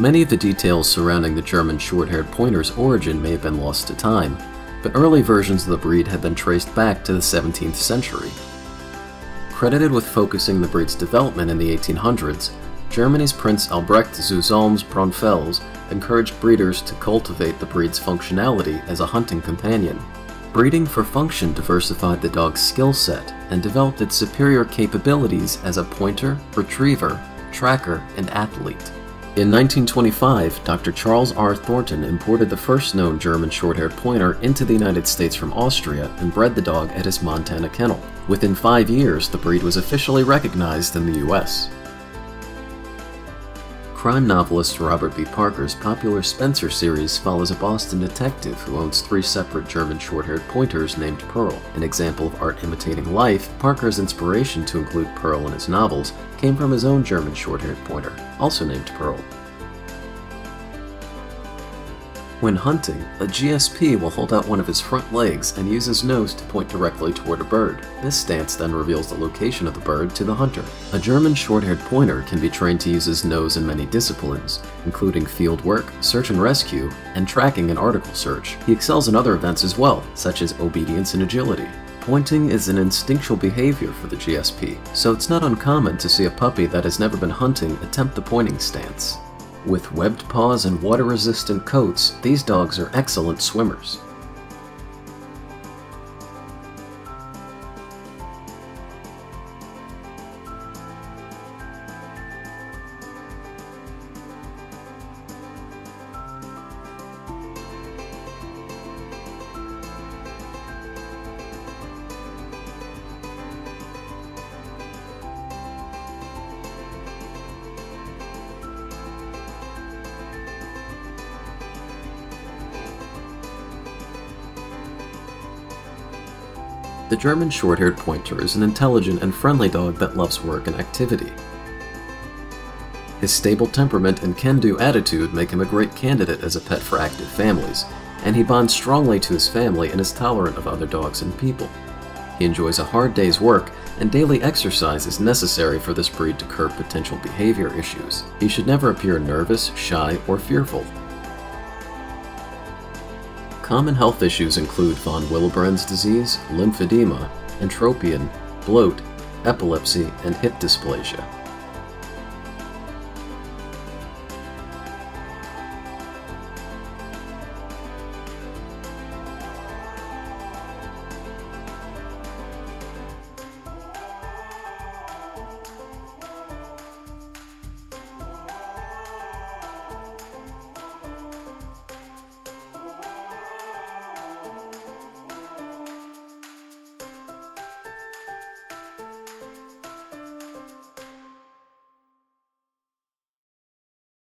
Many of the details surrounding the German short-haired pointer's origin may have been lost to time, but early versions of the breed have been traced back to the 17th century. Credited with focusing the breed's development in the 1800s, Germany's Prince Albrecht zu Solms-Braunfels encouraged breeders to cultivate the breed's functionality as a hunting companion. Breeding for function diversified the dog's skill set and developed its superior capabilities as a pointer, retriever, tracker, and athlete. In 1925, Dr. Charles R. Thornton imported the first known German short-haired pointer into the United States from Austria and bred the dog at his Montana kennel. Within five years, the breed was officially recognized in the U.S. Crime novelist Robert B. Parker's popular Spenser series follows a Boston detective who owns three separate German short-haired pointers named Pearl. An example of art imitating life, Parker's inspiration to include Pearl in his novels came from his own German short-haired pointer, also named Pearl. When hunting, a GSP will hold out one of his front legs and use his nose to point directly toward a bird. This stance then reveals the location of the bird to the hunter. A German short-haired pointer can be trained to use his nose in many disciplines, including field work, search and rescue, and tracking and article search. He excels in other events as well, such as obedience and agility. Pointing is an instinctual behavior for the GSP, so it's not uncommon to see a puppy that has never been hunting attempt the pointing stance. With webbed paws and water-resistant coats, these dogs are excellent swimmers. The German Short-Haired Pointer is an intelligent and friendly dog that loves work and activity. His stable temperament and can-do attitude make him a great candidate as a pet for active families, and he bonds strongly to his family and is tolerant of other dogs and people. He enjoys a hard day's work, and daily exercise is necessary for this breed to curb potential behavior issues. He should never appear nervous, shy, or fearful, Common health issues include von Willebrand's disease, lymphedema, entropion, bloat, epilepsy, and hip dysplasia.